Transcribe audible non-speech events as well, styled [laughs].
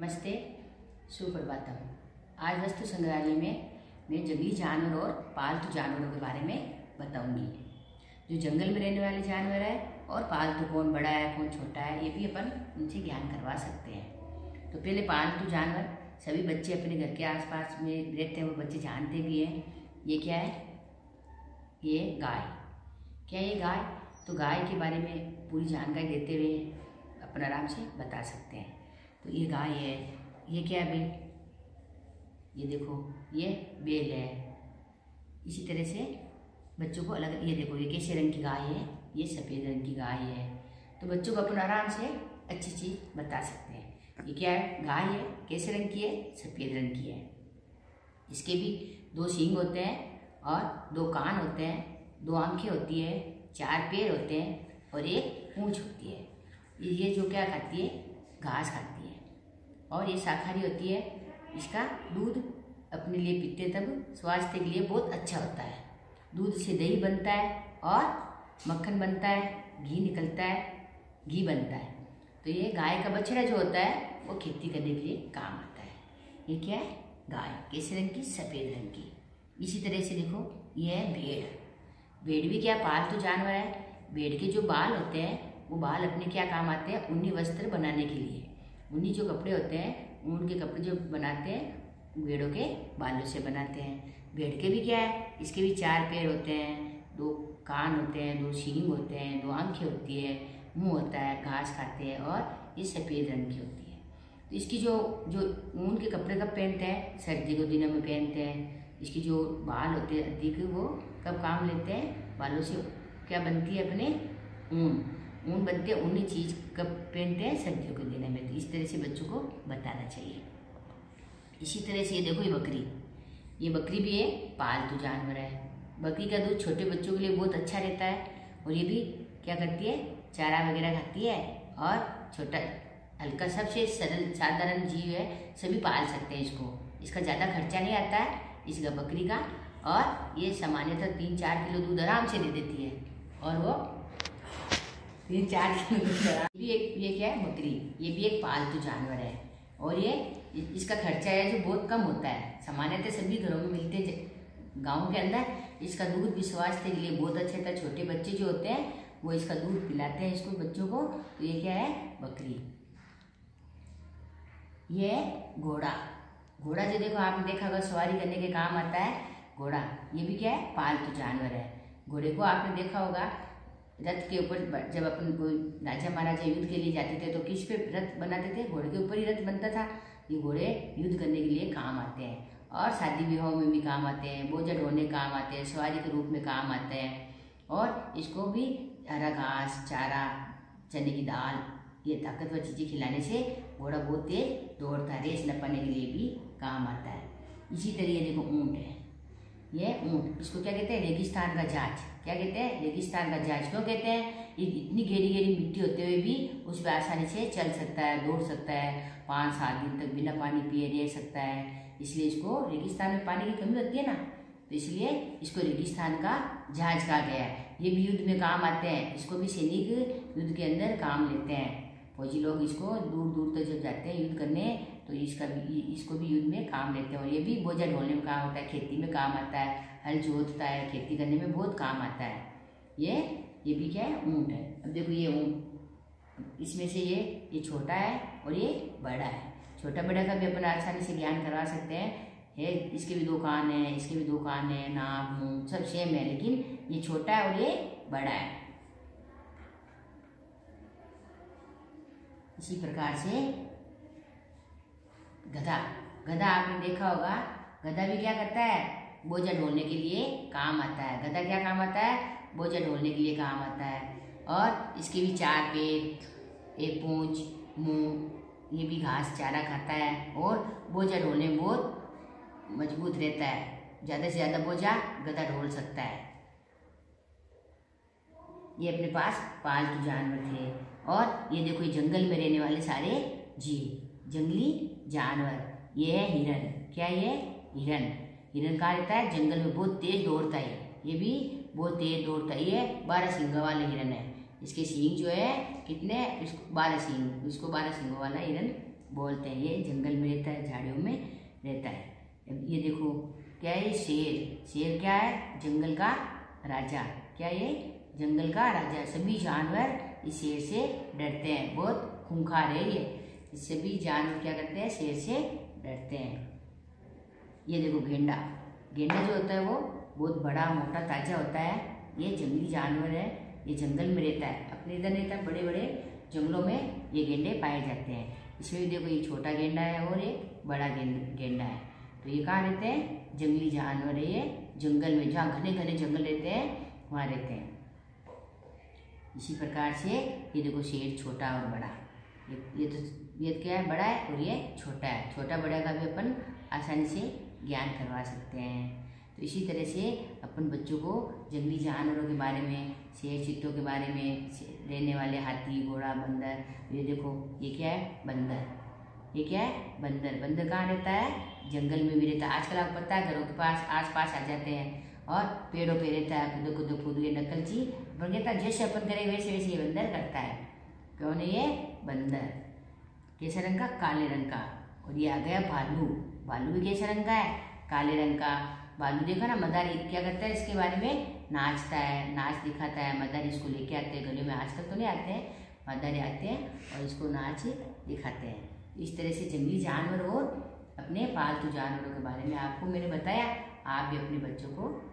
नमस्ते सुप्रभातम आज वस्तु संग्रहालय में मैं जंगली जानवर और पालतू जानवरों के बारे में बताऊँगी। जो जंगल में रहने वाले जानवर है और पालतू कौन बड़ा है, कौन छोटा है, ये भी अपन उनसे ज्ञान करवा सकते हैं। तो पहले पालतू जानवर, सभी बच्चे अपने घर के आसपास में रहते हैं, वो बच्चे जानते भी हैं। ये क्या है? ये गाय। क्या ये गाय? तो गाय के बारे में पूरी जानकारी देते हुए अपन आराम से बता सकते हैं। तो ये गाय है ये क्या है बेल ये देखो, ये बेल है। इसी तरह से बच्चों को अलग, ये देखो, ये कैसे रंग की गाय है? ये सफ़ेद रंग की गाय है। तो बच्चों को अपन आराम से अच्छी चीज़ बता सकते हैं। ये क्या है? गाय है। कैसे रंग की है? सफ़ेद रंग की है। इसके भी दो सींग होते हैं और दो कान होते हैं, दो आँखें होती है, चार पैर होते हैं और एक पूंछ होती है। ये जो क्या खाती है? घास खाती है। और ये शाकाहारी होती है। इसका दूध अपने लिए पीते तब स्वास्थ्य के लिए बहुत अच्छा होता है। दूध से दही बनता है और मक्खन बनता है, घी निकलता है, घी बनता है। तो ये गाय का बछड़ा जो होता है, वो खेती करने के लिए काम आता है। ये क्या है? गाय कैसे रंग की, सफ़ेद रंग की। इसी तरह से देखो, ये है भेड़। भेड़ भी क्या पालतू तो जानवर है? भेड़ के जो बाल होते हैं, वो बाल अपने क्या काम आते हैं? ऊनी वस्त्र बनाने के लिए। ऊनी जो कपड़े होते हैं ऊन के कपड़े जो बनाते हैं, भेड़ों के बालों से बनाते हैं। भेड़ के भी क्या है? इसके भी चार पैर होते हैं, दो कान होते हैं, दो सींग होते हैं, दो आँखें होती है, मुँह होता है, घास खाते हैं और ये सफ़ेद रंग की होती है। तो इसकी जो जो ऊन के कपड़े कब पहनते हैं? सर्दी के दिनों में पहनते हैं। इसकी जो बाल होते हैं अधिक, वो कब काम लेते हैं? बालों से क्या बनती है अपने? ऊन। ऊन बनते ऊनी चीज़ कब पहनते हैं, सर्दियों के दिनों में। तो इस तरह से बच्चों को बताना चाहिए। इसी तरह से ये देखो, ये बकरी। ये बकरी भी है, पालतू जानवर है। बकरी का दूध छोटे बच्चों के लिए बहुत अच्छा रहता है। और ये भी क्या करती है? चारा वगैरह खाती है और छोटा, हल्का सबसे सरल, साधारण जीव है, सभी पाल सकते हैं इसको। इसका ज़्यादा खर्चा नहीं आता है, इसका बकरी का। और ये सामान्यतः तीन चार किलो दूध आराम से दे देती है। और वो तीन चार [laughs] भी एक ये क्या है? बकरी। ये भी एक पालतू जानवर है। और ये इसका खर्चा है जो बहुत कम होता है। सामान्यतः सभी घरों में मिलते गाँव के अंदर इसका दूध भी स्वास्थ्य के लिए बहुत अच्छा था छोटे बच्चे जो होते हैं, वो इसका दूध पिलाते हैं इसको बच्चों को। तो ये क्या है? बकरी। ये घोड़ा। घोड़ा जो देखो, आपने देखा होगा, सवारी करने के काम आता है। घोड़ा। ये भी क्या है? पालतू जानवर है। घोड़े को आपने देखा होगा रथ के ऊपर जब अपन कोई राजा महाराजा युद्ध के लिए जाते थे तो किस पे रथ बनाते थे? घोड़े के ऊपर ही रथ बनता था। ये घोड़े युद्ध करने के लिए काम आते हैं। और शादी विवाह में भी काम आते हैं बोझा ढोने काम आते हैं, सवारी के रूप में काम आते हैं। और इसको भी हरा घास, चारा, चने की दाल, ये ताकतवर चीज़ें खिलाने से घोड़ा बहुत तेज दौड़ता है, रेस न पाने के लिए भी काम आता है। इसी तरह देखो ऊँट है। ये ऊँट इसको क्या कहते हैं? रेगिस्तान का जाँच। क्या कहते हैं? रेगिस्तान का जाँच क्यों कहते हैं? इतनी गहरी गहरी मिट्टी होते हुए भी उस पर आसानी से चल सकता है, दौड़ सकता है, पाँच सात दिन तक बिना पानी पिए रह सकता है। इसलिए इसको रेगिस्तान में पानी की कमी होती है ना? तो इसलिए इसको रेगिस्तान का जहाज़ कहा गया है। ये भी युद्ध में काम आते हैं। इसको भी सैनिक युद्ध के अंदर काम लेते हैं। फौजी लोग इसको दूर दूर तक जब जाते हैं युद्ध करने तो इसका भी इसको भी युद्ध में काम लेते हैं। और ये भी बोझा ढोने में काम होता है, खेती में काम आता है, हल जोतता है, खेती करने में बहुत काम आता है। ये ये भी क्या है? ऊँट है। अब देखो ये ऊँट, इसमें से ये ये छोटा है और ये बड़ा है। छोटा बड़ा का भी अपन आसानी से ज्ञान करवा सकते हैं। है इसके भी दो कान है, इसके भी दो कान है, नाक, मुँह, सब सेम है, लेकिन ये छोटा है और ये बड़ा है। इसी प्रकार से गधा। गधा आपने देखा होगा, गधा भी क्या करता है? बोझा ढोलने के लिए काम आता है। गधा क्या काम आता है? बोझा ढोलने के लिए काम आता है। और इसके भी चार पेट, एक पूंछ, मुँह, ये भी घास चारा खाता है और बोझा ढोलने में बहुत मज़बूत रहता है। ज़्यादा से ज़्यादा बोझा गधा ढोल सकता है। ये अपने पास पालतू जानवर थे। और ये देखो, ये जंगल में रहने वाले सारे जीव, जंगली जानवर, ये है हिरन क्या ये हिरन हिरन कहा रहता है? जंगल में बहुत तेज दौड़ता है। ये भी बहुत तेज दौड़ता है। ये बारह सिंगा वाला हिरन है। इसके सींग जो है, कितने? इसको बारह सींग इसको बारह सिंगों वाला हिरन बोलते हैं। ये जंगल में रहता है, झाड़ियों में रहता है। ये देखो, क्या है? शेर। शेर क्या है? जंगल का राजा। क्या ये? जंगल का राजा। सभी जानवर इस शेर से डरते हैं, बहुत खूंखार है ये। सभी जानवर क्या करते हैं, शेर से डरते हैं। ये देखो गेंडा। गेंडा जो होता है वो बहुत बड़ा, मोटा, ताज़ा होता है। ये जंगली जानवर है, ये जंगल में रहता है। अपने इधर रहता है बड़े बड़े जंगलों में ये गेंडे पाए जाते हैं। इसमें देखो ये छोटा गेंडा है और एक बड़ा गेंडा है। तो ये कहाँ रहते हैं? जंगली जानवर है ये, जंगल में। जहाँ घने घने जंगल रहते हैं, वहाँ रहते हैं। इसी प्रकार से ये देखो शेर छोटा और बड़ा ये तो ये क्या है? बड़ा है और ये छोटा है। छोटा बड़ा का भी अपन आसानी से ज्ञान करवा सकते हैं। तो इसी तरह से अपन बच्चों को जंगली जानवरों के बारे में, शेर चीतों के बारे में रहने वाले हाथी, घोड़ा, बंदर, ये देखो, ये क्या है? बंदर। ये क्या है? बंदर। बंदर कहाँ रहता है? जंगल में भी रहता है। आजकल आपको पता है, घरों के पास आस पास आ जाते हैं और पेड़ों पे रहता है। खुद खुद खुद ये नकल अपन कहता है जैसे अपन करें वैसे वैसे ये बंदर करता है। कौन है? ये बंदर। कैसे रंग का? काले रंग का। और ये आ गया भालू भालू भी कैसे रंग का है? काले रंग का। भालू देखा ना, मदारी क्या करता है इसके बारे में? नाचता है। नाच दिखाता है। मदार इसको लेके आते हैं, गले में आजकल तो नहीं आते हैं। मदारी आते हैं और इसको नाच दिखाते हैं। इस तरह से जंगली जानवर और अपने पालतू जानवरों के बारे में आपको मैंने बताया। आप भी अपने बच्चों को